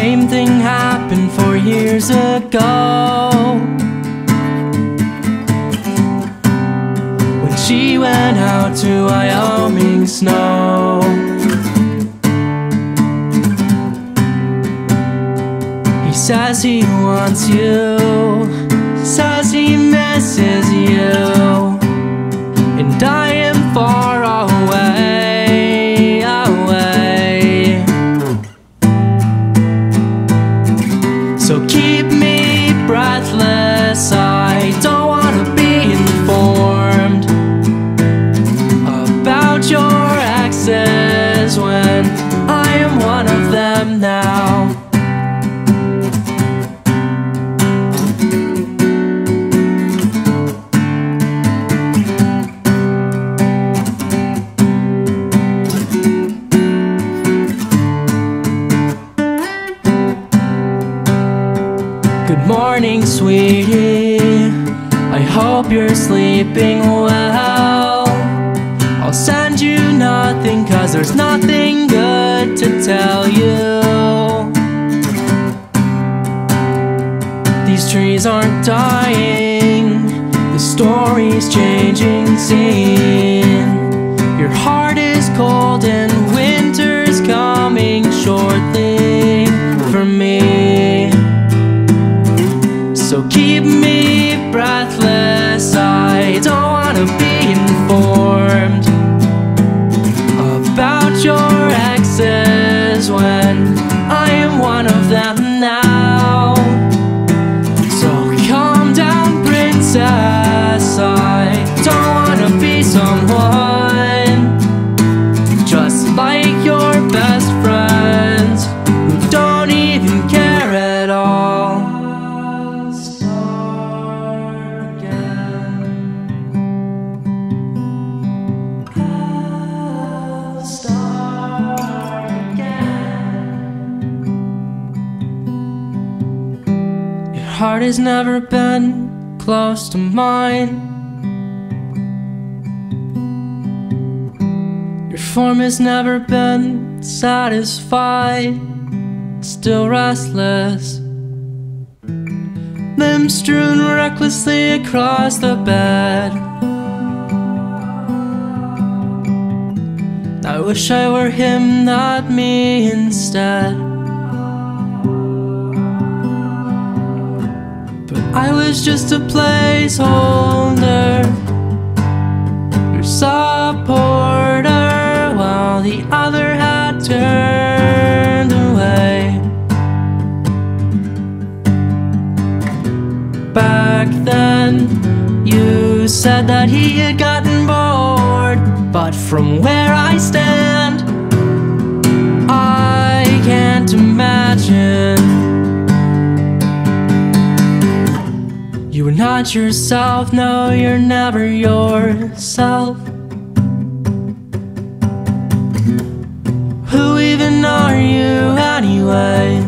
same thing happened four years ago. When she went out to Wyoming snow. He says he wants you. Good morning, sweetie. I hope you're sleeping well. I'll send you nothing, cause there's nothing good to tell you. These trees aren't dying, the story's changing scene. Your heart is cold and So keep me breathless. I don't wanna be heart has never been close to mine. Your form has never been satisfied, still restless. Limbs strewn recklessly across the bed. I wish I were him, not me instead. I was just a placeholder your supporter while the other had turned away. Back then, you said that he had gotten bored, but from where I stand, You are not yourself, no, you're never yourself. Who even are you anyway?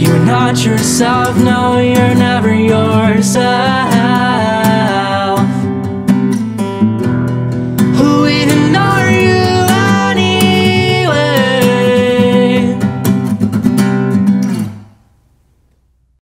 You're not yourself, no, you're never yourself.